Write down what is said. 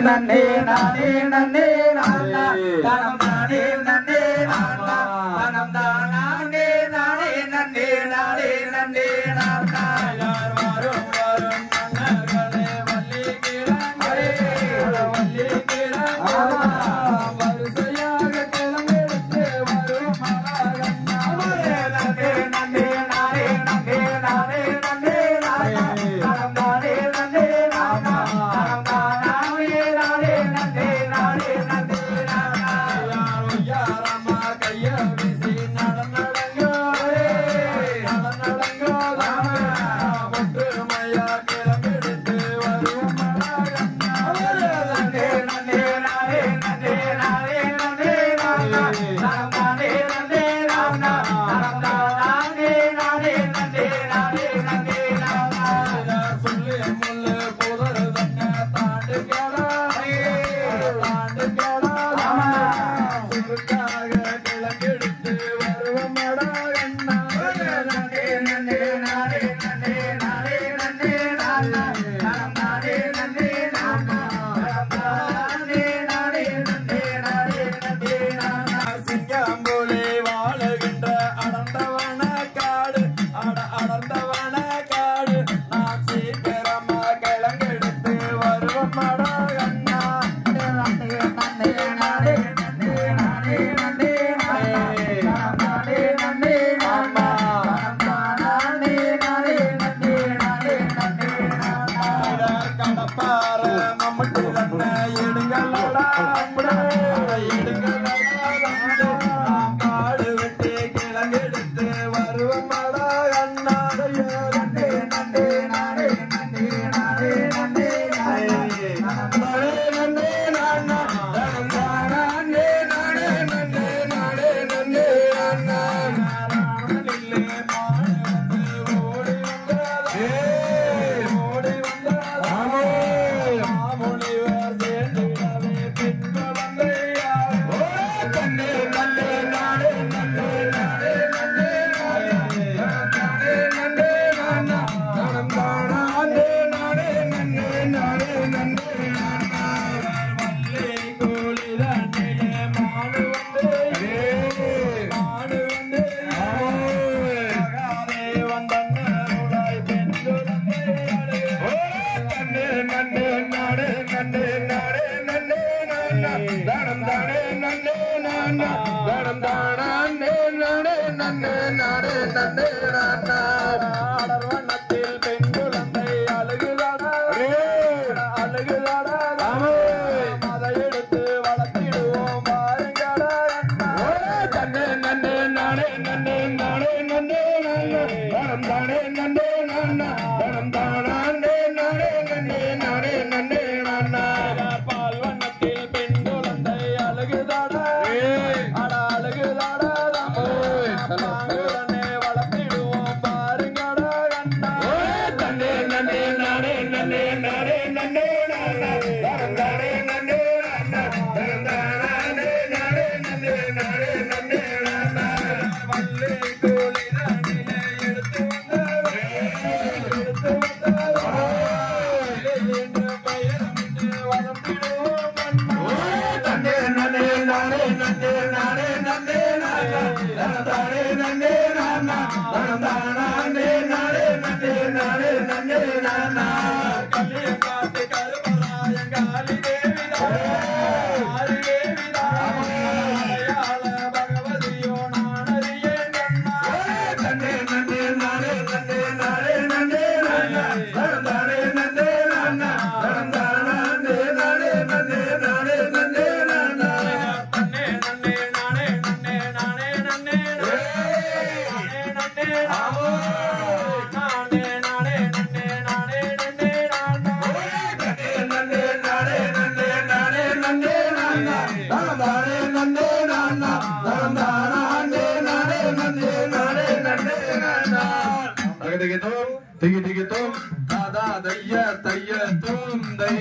நன்னே நானே நன்னே நானா. தனம் நானே நன்னே நானா. தனம் தானே நானே நன்னே நானே நன்னே மங்களம் 잘해. அடர்வனத்தில் பெண் குழந்தை அழுகுதாடா. அழுகுதாடா. அதை எடுத்து வளர்த்திடுவோம் பாருங்கடா நன்னே நன்னே நானே நன்னே நானே நன்னே நானே நன்னே நானே Hey! திகி திகி தோம். தாதா தைய தைய தோம் தை